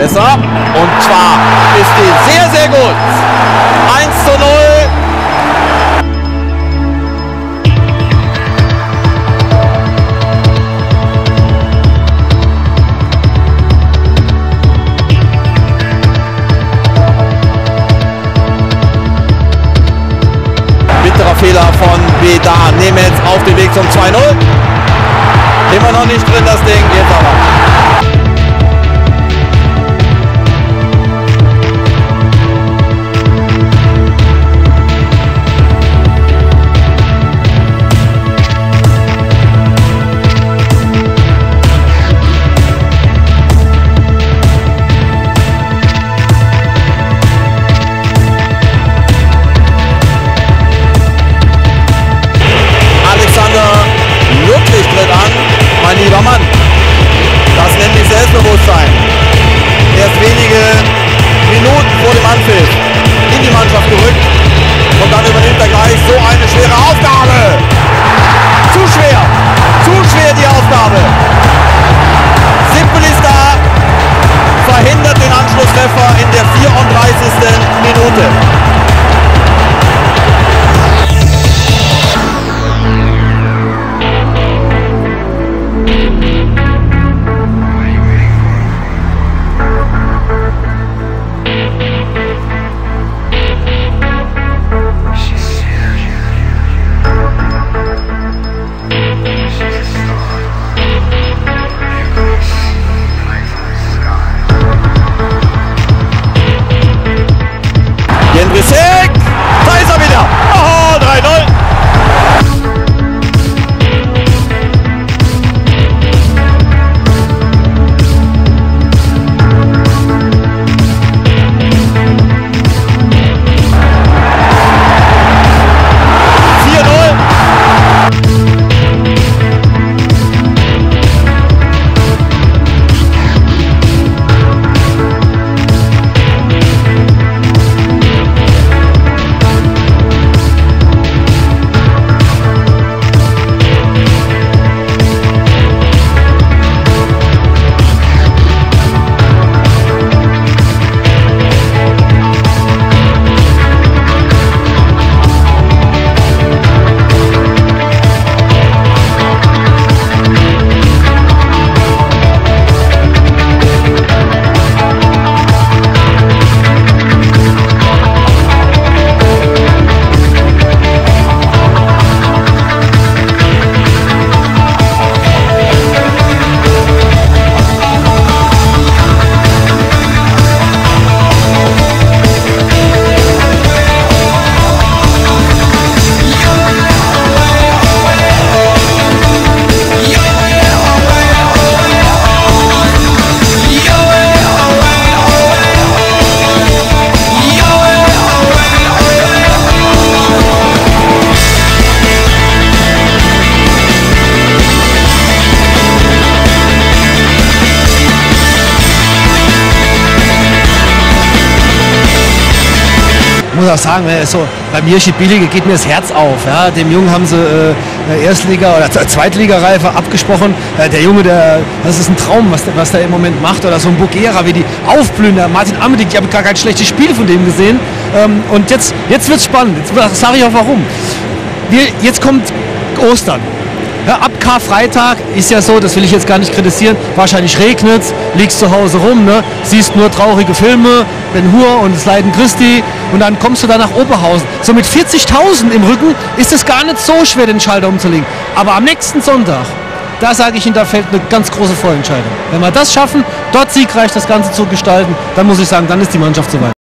besser. Und zwar ist die sehr, sehr gut. 1 zu 0. Bitterer Fehler von Beda. Nemetz auf dem Weg zum 2-0. Immer noch nicht drin das Ding, jetzt aber. Auch sagen, äh, so, beim Hirschi Billige geht mir das Herz auf. Ja. Dem Jungen haben sie äh, Erstliga- oder Zweitligareife abgesprochen. Äh, der Junge, der, das ist ein Traum, was, der- was der im Moment macht. Oder so ein Bugera, wie die aufblühen. Der Martin Amedik, ich habe gar kein schlechtes Spiel von dem gesehen. Ähm, und jetzt, jetzt wird es spannend. Jetzt sage ich auch warum. Wir, jetzt kommt Ostern. Ab Karfreitag ist ja so, das will ich jetzt gar nicht kritisieren, wahrscheinlich regnet liegst zu Hause rum, ne? siehst nur traurige Filme, Ben Hur und das Leiden Christi und dann kommst du da nach Oberhausen. So mit 40.000 im Rücken ist es gar nicht so schwer, den Schalter umzulegen. Aber am nächsten Sonntag, da sage ich Ihnen, da fällt eine ganz große Vorentscheidung. Wenn wir das schaffen, dort siegreich das Ganze zu gestalten, dann muss ich sagen, dann ist die Mannschaft soweit.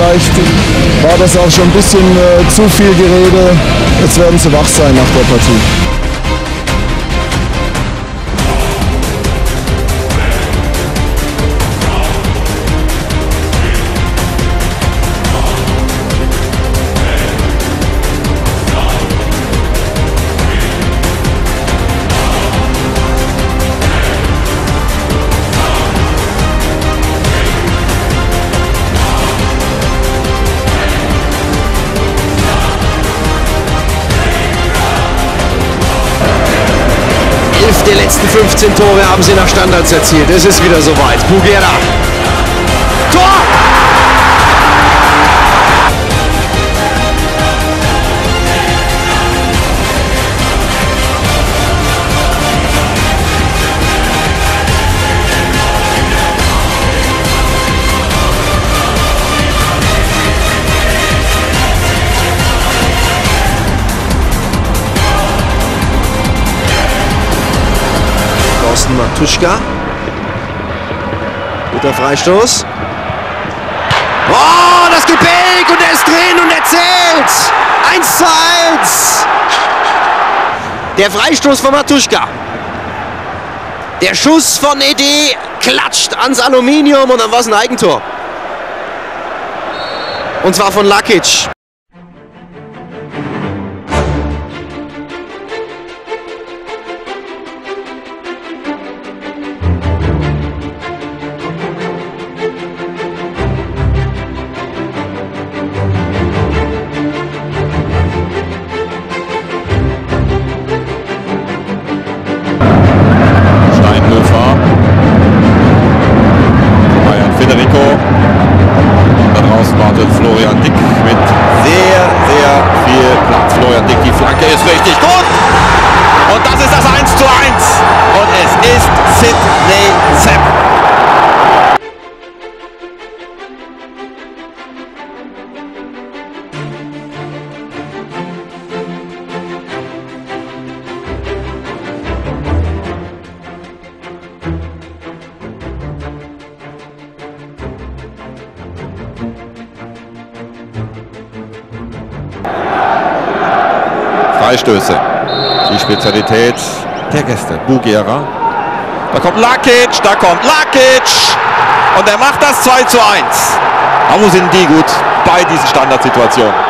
Vielleicht war das auch schon ein bisschen äh, zu viel Gerede. Jetzt werden sie wach sein nach der Partie. 15 Tore haben sie nach Standards erzielt. Es ist wieder soweit. Bugera. Thorsten Matuschka. Guter Freistoß. Oh, das Gebälk und er ist drin und er zählt. 1 zu 1. Der Freistoß von Matuschka. Der Schuss von Ede klatscht ans Aluminium und dann war es ein Eigentor. Und zwar von Lakic. Freistöße. Die Spezialität der Gäste. Bugera. Da kommt Lakic, da kommt Lakic. Und er macht das 2 zu 1. Aber wo sind die gut bei diesen Standardsituationen?